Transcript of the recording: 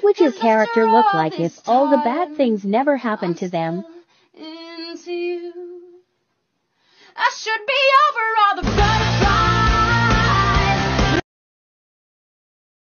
What would your character look like if all the bad things never happened to them?